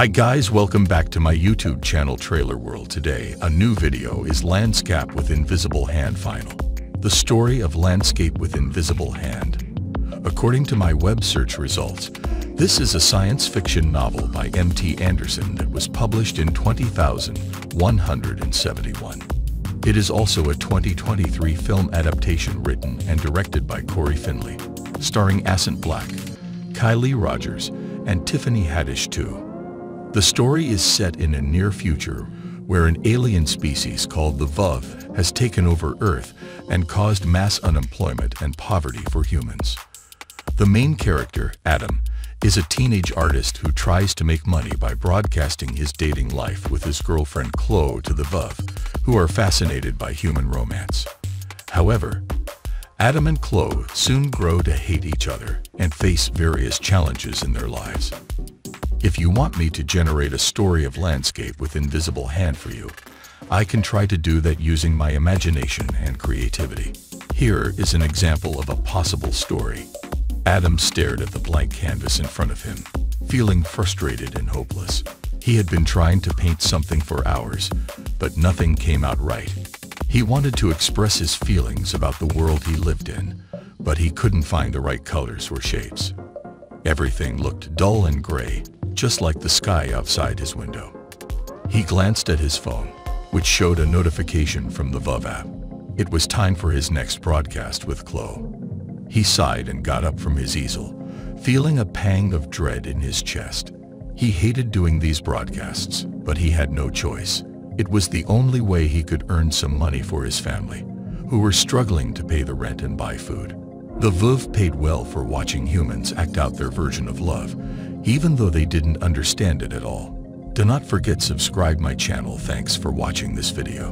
Hi guys, welcome back to my YouTube channel Trailer World. Today, a new video is Landscape with Invisible Hand Final. The story of Landscape with Invisible Hand. According to my web search results, this is a science fiction novel by M.T. Anderson that was published in 20,171. It is also a 2023 film adaptation written and directed by Cory Finley, starring Asante Blackk, Kylie Rogers, and Tiffany Haddish too. The story is set in a near future where an alien species called the Vuv has taken over Earth and caused mass unemployment and poverty for humans. The main character, Adam, is a teenage artist who tries to make money by broadcasting his dating life with his girlfriend Chloe to the Vuv, who are fascinated by human romance. However, Adam and Chloe soon grow to hate each other and face various challenges in their lives. If you want me to generate a story of landscape with invisible hand for you, I can try to do that using my imagination and creativity. Here is an example of a possible story. Adam stared at the blank canvas in front of him, feeling frustrated and hopeless. He had been trying to paint something for hours, but nothing came out right. He wanted to express his feelings about the world he lived in, but he couldn't find the right colors or shapes. Everything looked dull and gray, just like the sky outside his window. He glanced at his phone, which showed a notification from the Vuv app. It was time for his next broadcast with Chloe. He sighed and got up from his easel, feeling a pang of dread in his chest. He hated doing these broadcasts, but he had no choice. It was the only way he could earn some money for his family, who were struggling to pay the rent and buy food. The Vuv paid well for watching humans act out their version of love, even though they didn't understand it at all. Do not forget subscribe my channel. Thanks for watching this video.